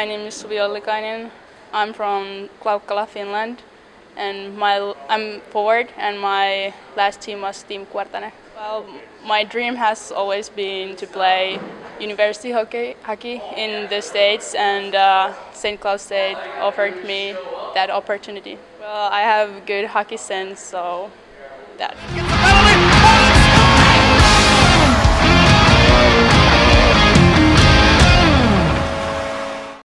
My name is Suvi Ollikainen. I'm from Klaukkala, Finland, and my I'm forward, and my last team was Team Kuortane. Well, my dream has always been to play university hockey, hockey in the States, and uh, St. Cloud State offered me that opportunity. Well, I have good hockey sense, so that.